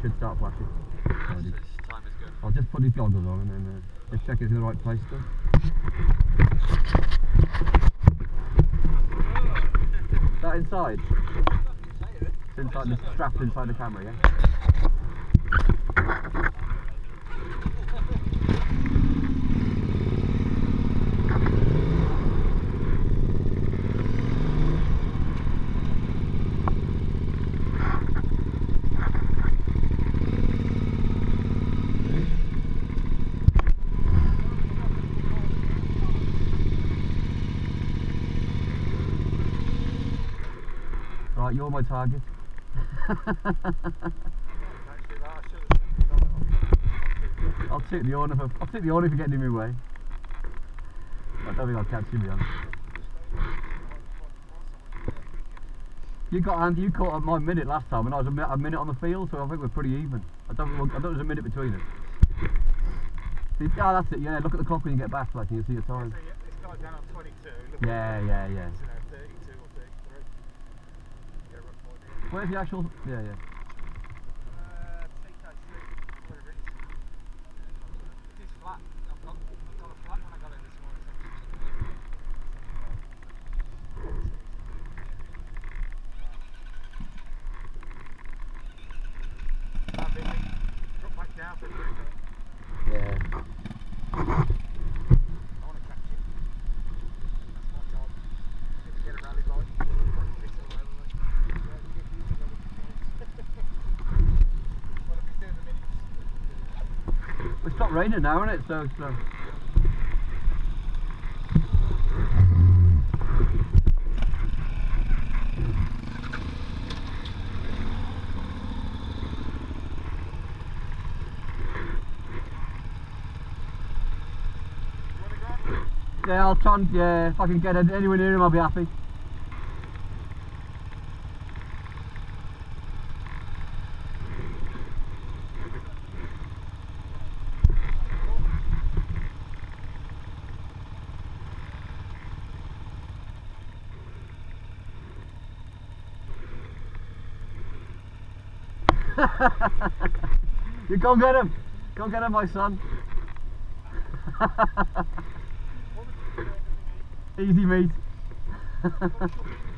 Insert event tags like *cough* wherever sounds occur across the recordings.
Should start flashing. Time is good. I'll just put these goggles on and then uh, just check it's in the right place still. Is *laughs* that inside? It's inside the strapped inside the camera, yeah? You're my target. *laughs* I'll take the honor for I'll take the honor for getting in my way. I don't think I'll catch you, to be honest. You got Andy, you caught my minute last time, and I was a, mi- a minute on the field, so I think we're pretty even. I don't, I thought there was a minute between us. See, Ah, that's it. Yeah, look at the clock when you get back, like, and you'll see your time. It's got down on 22. Look Yeah, yeah, yeah. Where's the actual? Yeah, yeah. Uh, TK3, whatever it is. It is flat. I've got, I've got a flat when I got in this morning. so- I've been- Drop back down for a minute. Yeah. I want to catch it. That's my job. If we get a rally bike, probably fix it all over. Yeah, we get used to it. Well, if he's doing the minutes. It's stopped raining now, isn't it? So, so. On? Um, yeah, I'll try and, yeah, if I can get anywhere near him, I'll be happy. You go get him! Go get him, my son! *laughs* Easy, mate. *laughs*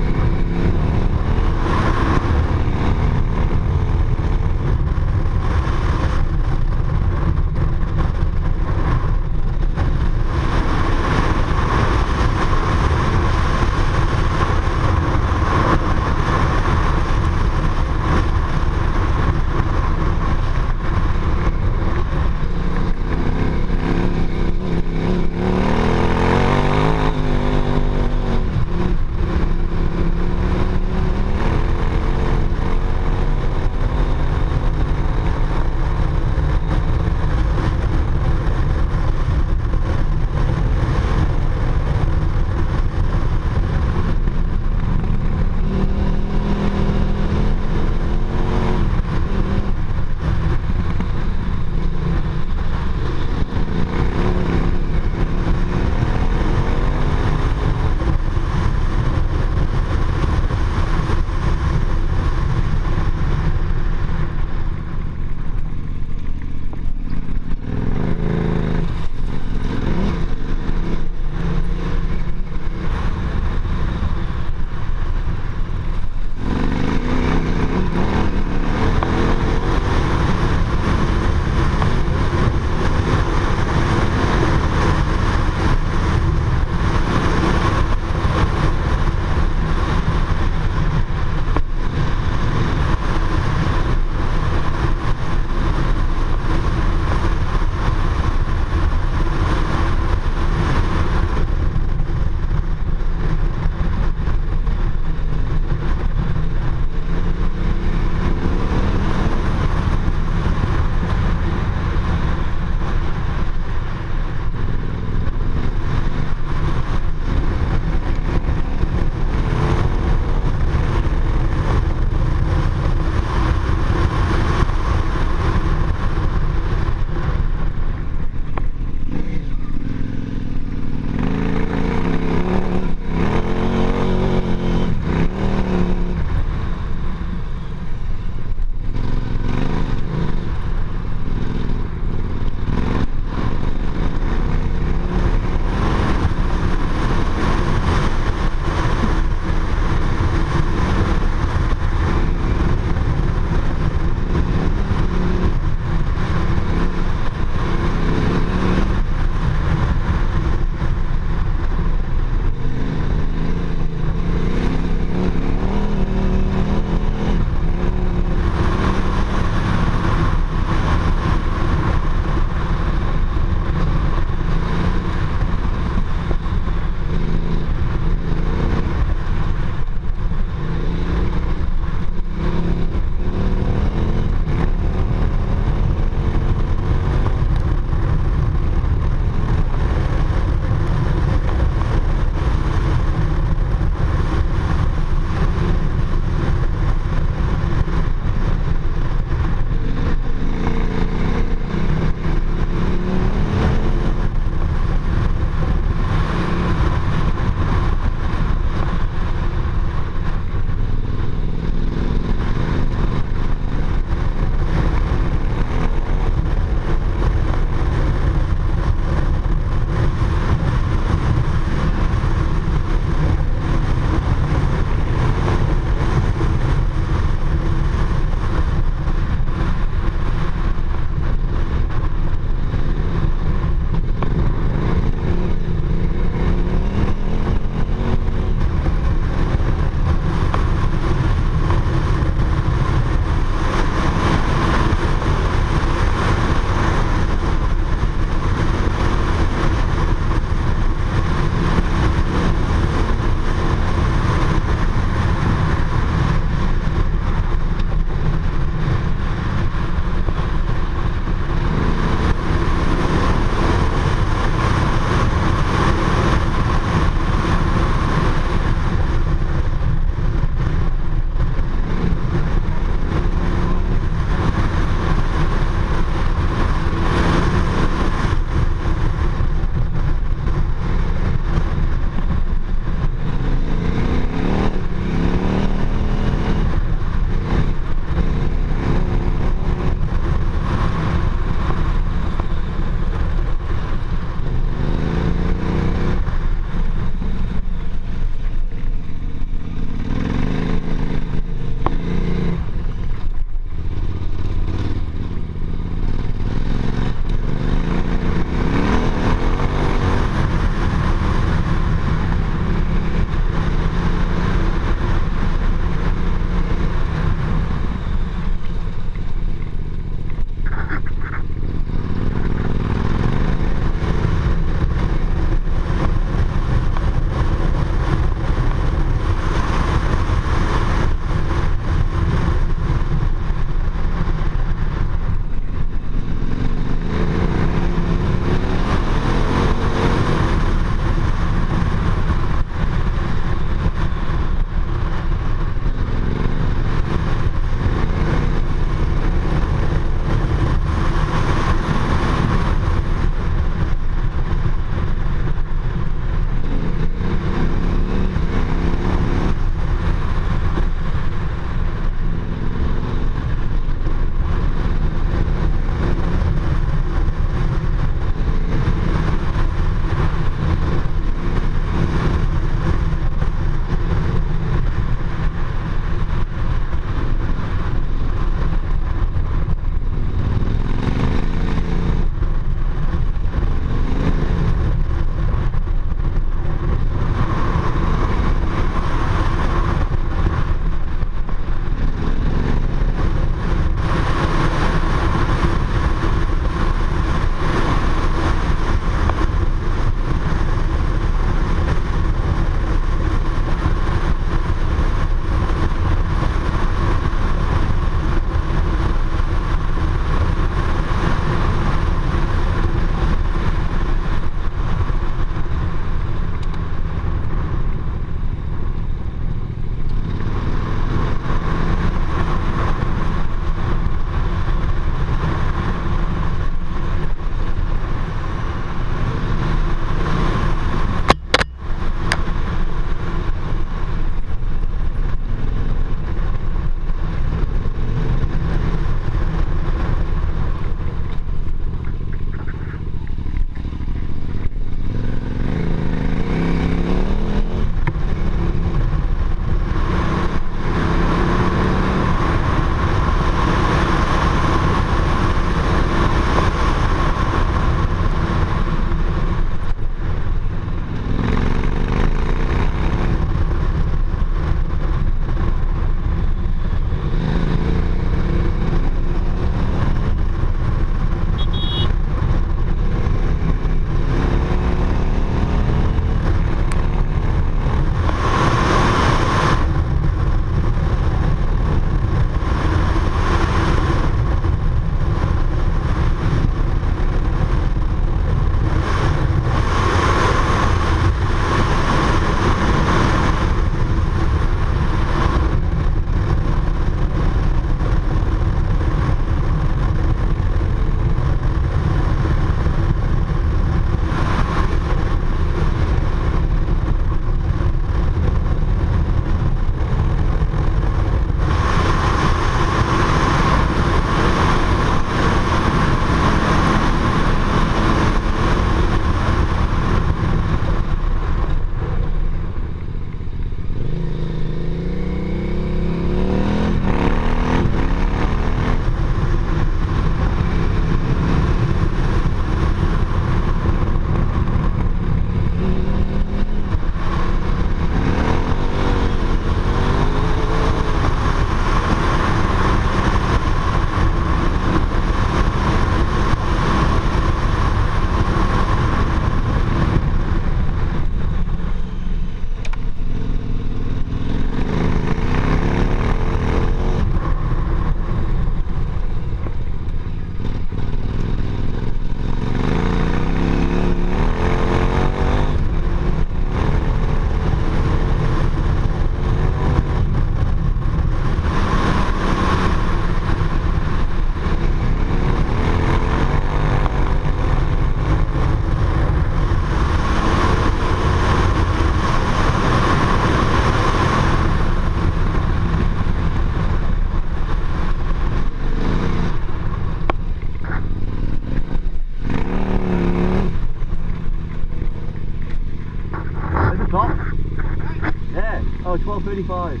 12.35.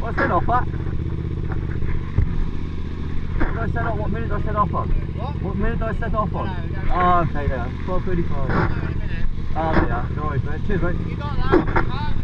What I said off at? What did I set off? What minute did I set off on? What? What minute did I set off on? Oh, okay, there. 12.35. No, in. Oh, are. No worries, mate. Cheers, mate. You got that?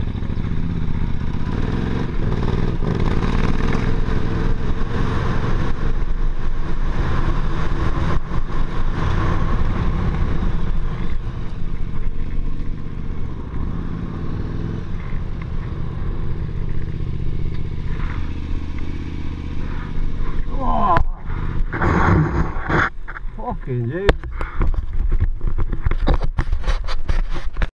You.